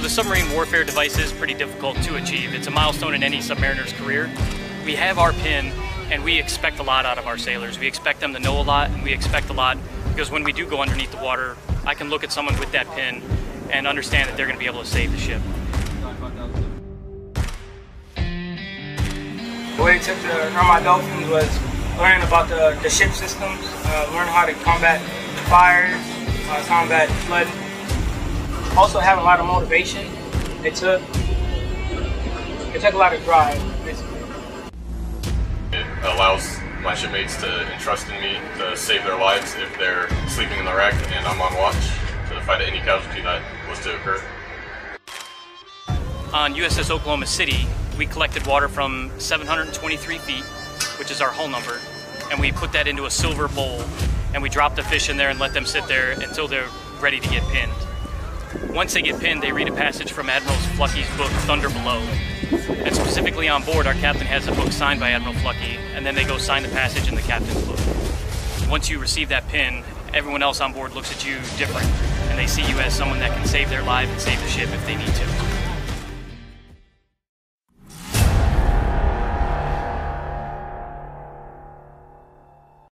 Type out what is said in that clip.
the submarine warfare device is pretty difficult to achieve. It's a milestone in any submariner's career. We have our pin and we expect a lot out of our sailors. We expect them to know a lot and we expect a lot because when we do go underneath the water, I can look at someone with that pin and understand that they're going to be able to save the ship. The way to earn my dolphins was learning about the, the ship systems, uh, learning how to combat fires, uh, combat flood. Also having a lot of motivation. It took it took a lot of drive, basically. It allows my shipmates to entrust in me to save their lives if they're sleeping in the wreck and I'm on watch to fight any casualty that was to occur. On USS Oklahoma City, we collected water from 723 feet, which is our hull number, and we put that into a silver bowl, and we drop the fish in there and let them sit there until they're ready to get pinned. Once they get pinned, they read a passage from Admiral Fluckey's book, Thunder Below. And specifically on board, our captain has a book signed by Admiral Fluckey, and then they go sign the passage in the captain's book. Once you receive that pin, everyone else on board looks at you different, and they see you as someone that can save their life and save the ship if they need to.